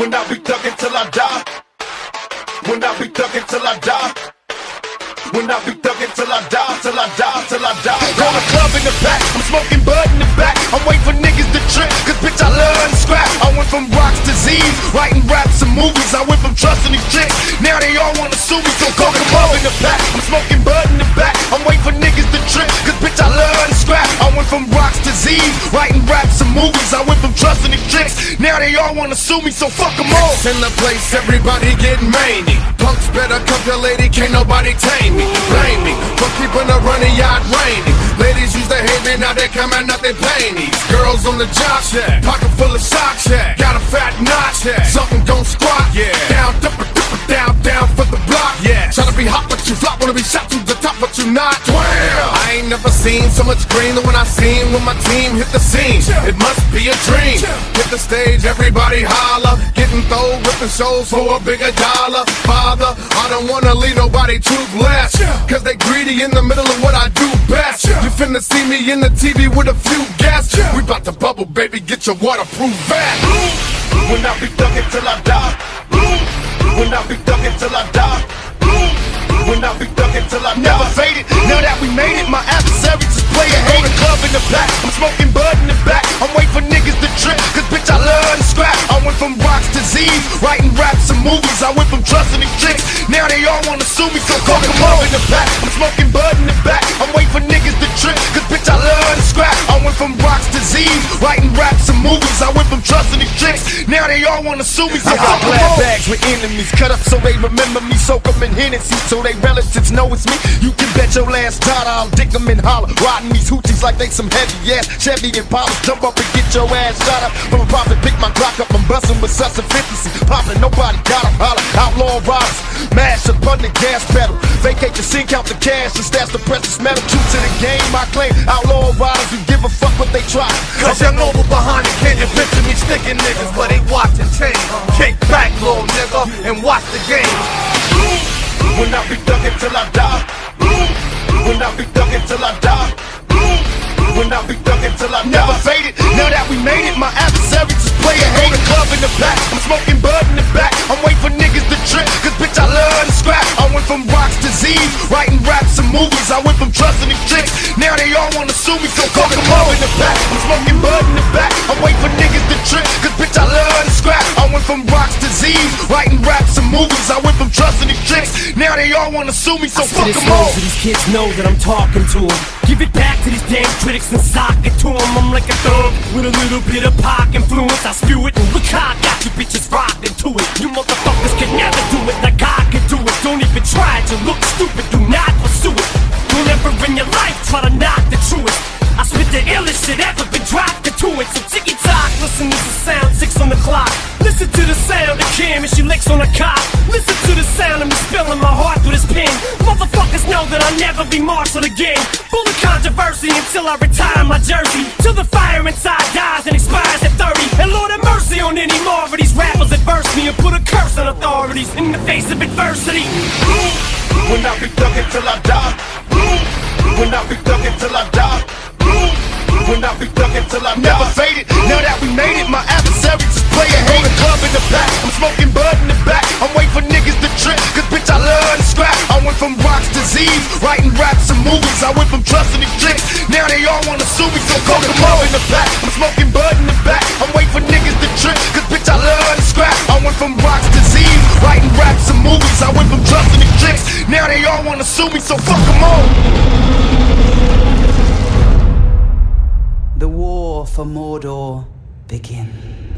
When I be thuggin' till I die. When I be thuggin' till I die. When I be thuggin' till I die, till I die, till I die. Call a club in the back, I'm smoking bud in the back. I'm waiting for niggas to trip, cause bitch I love and scrap. I went from rocks to Z's, writing raps and movies. I went from trusting these chicks, now they all wanna sue me. So call the club in the back, I'm smoking bud in the back. I'm waiting for niggas to trip, cause bitch I love and scrap. I went from rocks to Z's, writing raps movies. I went from trusting these chicks, now they all wanna sue me. So fuck them all. in the place, everybody getting mangy. Punks better cuff your lady, can't nobody tame me. Blame me for keeping the running yard raining. Ladies used to hate me, now they coming out they panties. Girls on the job shack, pocket full of socks, yeah. Got a fat notch, yeah. Something gon' squat, yeah. Down, dipper, down, down for the block, yeah. Try to be hot, you flop. Wanna be shot to the top, but you not. Damn. I ain't never seen so much green than when I seen when my team hit the scene. It must be a dream. Hit the stage, everybody holler. Getting thrown, ripping shows for a bigger dollar. Father, I don't wanna leave nobody too blessed. Cause they greedy in the middle of what I do best. You finna see me in the TV with a few guests. We bout to bubble, baby, get your waterproof vest. When I be thuggin' till I die. When I be thuggin' till I die. When I be thuggin' till I never faded. Now that we made it, my adversaries just play a hate. the club in the back, I'm smoking bud in the back. I'm waiting for niggas to trip, cause bitch I love and scrap. I went from rocks to Z's, writing raps and movies. I went from trusting these chicks, now they all wanna sue me. So call the club in the back, I'm smoking bud in the Z's, writing raps and movies. I went from trusting these chicks, now they all wanna sue me. So I got black bags with enemies cut up so they remember me. Soak 'em in Hennessy so they relatives know it's me. You can bet your last dollar I'll dick 'em and holler. Riding these hoochies like they some heavy ass Chevy and Impala. Jump up and get your ass shot up. From a profit, pick my Glock up. I'm bustin' with such a 50 Poppin', nobody got 'em. Holler. Outlaw riders, mash up on the gas pedal. Vacate the scene, count the cash and stash the precious metal. True to the game, I claim. Outlaw riders who give a fuck what they try. Cause young over behind the can't picture me sticking niggas, but they watching change. Kick back, little nigga, and watch the game. When I be thuggin' till I die. When I be thuggin' till I die. When I be thuggin' till I never faded. Now that we made it, now they all wanna sue me. So call the club in the back, I'm smoking bud in the back. I wait for niggas to trip, cause bitch I love to scrap. I went from rocks to Z's, writing raps and movies. I went from trusting these chicks, now they all wanna sue me. So fuck Spit it them all. so these kids know that I'm talking to them. Give it back to these damn critics and sock it to them. I'm like a thug with a little bit of pop influence. I spew it and look how I got you bitches rocked into it. You motherfuckers can never do it like I can do it. Don't even try to look stupid, do not pursue it. Ever in your life try to knock the truest. I spit the illest shit ever been dropped into it. So ticky tock, listen to the sound, six on the clock. Listen to the sound of Kim as she licks on a cop. Listen to the sound of me spilling my heart through this pen. Motherfuckers know that I'll never be marshaled again. Full of controversy until I retire my jersey. Till the fire inside dies and expires at 30. And Lord have mercy on any more of these rappers that verse me and put a curse on authorities in the face of adversity. When I be thuggin' till I die. When I be thuggin' till I die. When I be thuggin' till I never faded. Now that we made it, my adversary just play a hate. the club in the back, I'm smoking bud in the back. I'm waiting for niggas to trip, cause bitch I love and scrap. I went from rocks to Z's, writing raps and movies. I went from trusting these chicks, now they all wanna sue me. So call the club in the back, now they all wanna sue me. So fuck them all. The war for Mordor begins.